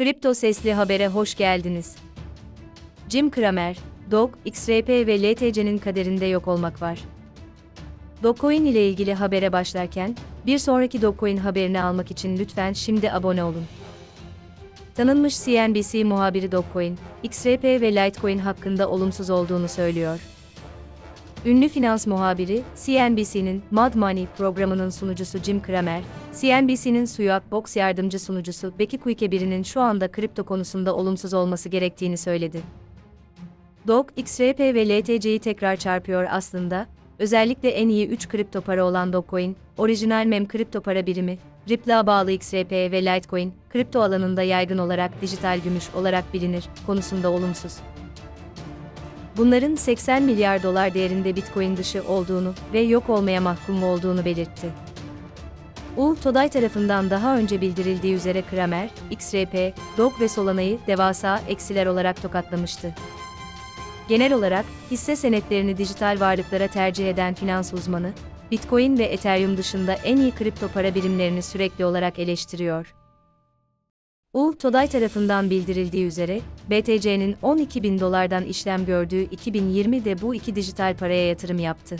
Kripto Sesli Haber'e hoş geldiniz. Jim Cramer, Dog, XRP ve LTC'nin kaderinde yok olmak var. Dogecoin ile ilgili habere başlarken, bir sonraki Dogecoin haberini almak için lütfen şimdi abone olun. Tanınmış CNBC muhabiri Dogecoin, XRP ve Litecoin hakkında olumsuz olduğunu söylüyor. Ünlü finans muhabiri, CNBC'nin Mad Money programının sunucusu Jim Cramer, CNBC'nin Suyat Box yardımcı sunucusu Becky Quick şu anda kripto konusunda olumsuz olması gerektiğini söyledi. Dog, XRP ve LTC'yi tekrar çarpıyor aslında, özellikle en iyi 3 kripto para olan Dogecoin, orijinal mem kripto para birimi, Ripple'a bağlı XRP ve Litecoin, kripto alanında yaygın olarak dijital gümüş olarak bilinir, konusunda olumsuz bunların 80 milyar dolar değerinde Bitcoin dışı olduğunu ve yok olmaya mahkum olduğunu belirtti. Uğur Today tarafından daha önce bildirildiği üzere Kramer, XRP, DOG ve Solana'yı devasa eksiler olarak tokatlamıştı. Genel olarak, hisse senetlerini dijital varlıklara tercih eden finans uzmanı, Bitcoin ve Ethereum dışında en iyi kripto para birimlerini sürekli olarak eleştiriyor. U. Today tarafından bildirildiği üzere, BTC'nin 12 bin dolardan işlem gördüğü 2020'de bu iki dijital paraya yatırım yaptı.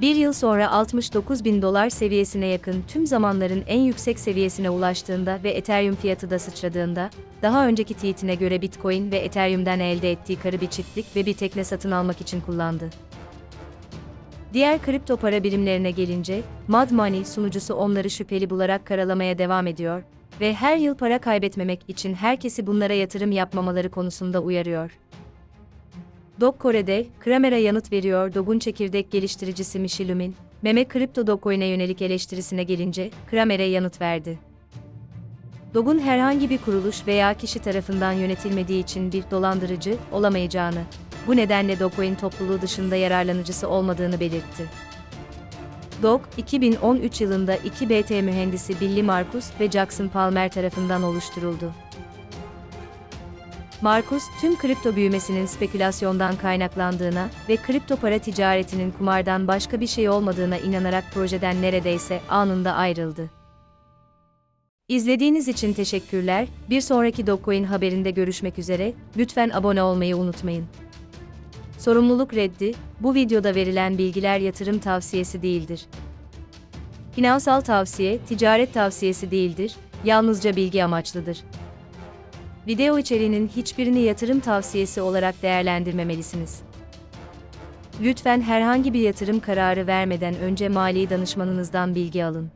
Bir yıl sonra 69 bin dolar seviyesine yakın tüm zamanların en yüksek seviyesine ulaştığında ve Ethereum fiyatı da sıçradığında, daha önceki tweetine göre Bitcoin ve Ethereum'den elde ettiği karı bir çiftlik ve bir tekne satın almak için kullandı. Diğer kripto para birimlerine gelince, Mad Money sunucusu onları şüpheli bularak karalamaya devam ediyor ve her yıl para kaybetmemek için herkesi bunlara yatırım yapmamaları konusunda uyarıyor. Dog Kore'de, Kramer'a yanıt veriyor Dog'un çekirdek geliştiricisi Michilumin, meme kripto Dogecoin'e yönelik eleştirisine gelince, Kramer'e yanıt verdi. Dog'un herhangi bir kuruluş veya kişi tarafından yönetilmediği için bir dolandırıcı olamayacağını, bu nedenle Dogecoin topluluğu dışında yararlanıcısı olmadığını belirtti. Dog, 2013 yılında 2 BT mühendisi Billy Marcus ve Jackson Palmer tarafından oluşturuldu. Marcus, tüm kripto büyümesinin spekülasyondan kaynaklandığına ve kripto para ticaretinin kumardan başka bir şey olmadığına inanarak projeden neredeyse anında ayrıldı. İzlediğiniz için teşekkürler. Bir sonraki Dogecoin haberinde görüşmek üzere. Lütfen abone olmayı unutmayın. Sorumluluk reddi, bu videoda verilen bilgiler yatırım tavsiyesi değildir. Finansal tavsiye, ticaret tavsiyesi değildir, yalnızca bilgi amaçlıdır. Video içeriğinin hiçbirini yatırım tavsiyesi olarak değerlendirmemelisiniz. Lütfen herhangi bir yatırım kararı vermeden önce mali danışmanınızdan bilgi alın.